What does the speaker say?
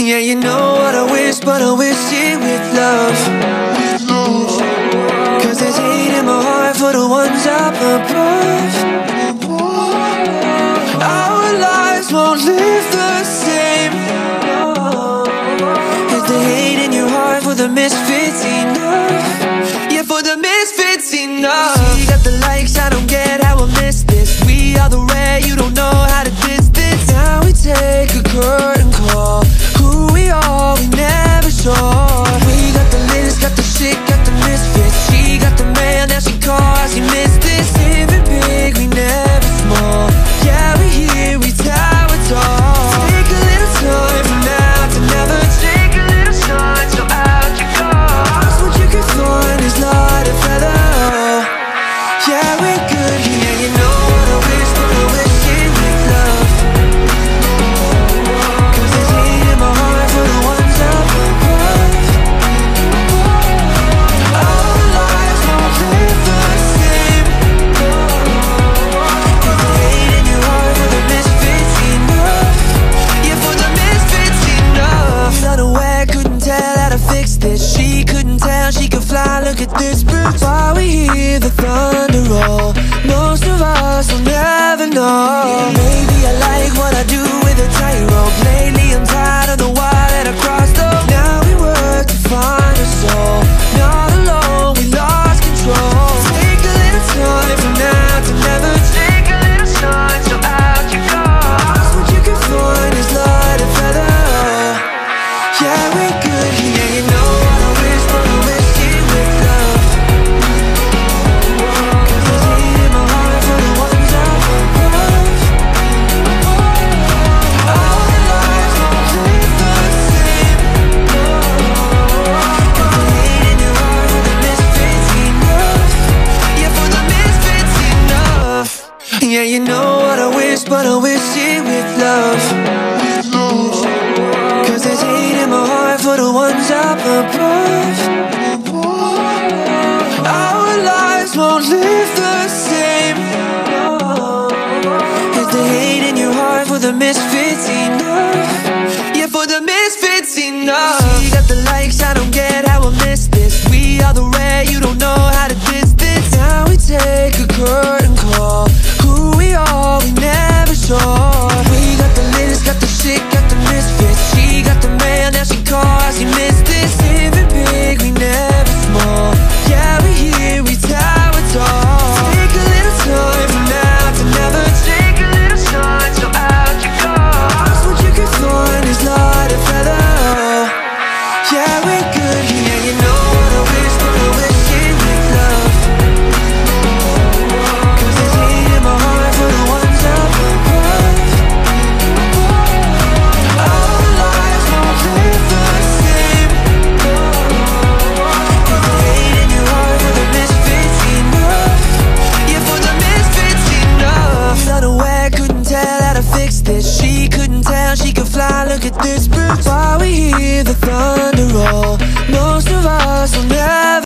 Yeah, you know what I wish, but I wish it with love. Cause there's hate in my heart for the ones up above. Our lives won't live the same. Is the hate in your heart for the misfits enough? Yeah, for the misfits enough. See, got the likes, I don't get how I missed this. We are the rare, you don't know this bitch. Yeah, you know what I wish, but I wish it with love. Cause there's hate in my heart for the ones up above. Our lives won't live the same. If the hate in your heart for the misfits enough. Yeah, for the misfits enough. She got the likes, I don't get how I miss this. We are the rare, you don't know this bridge While we hear the thunder roll Most of us will never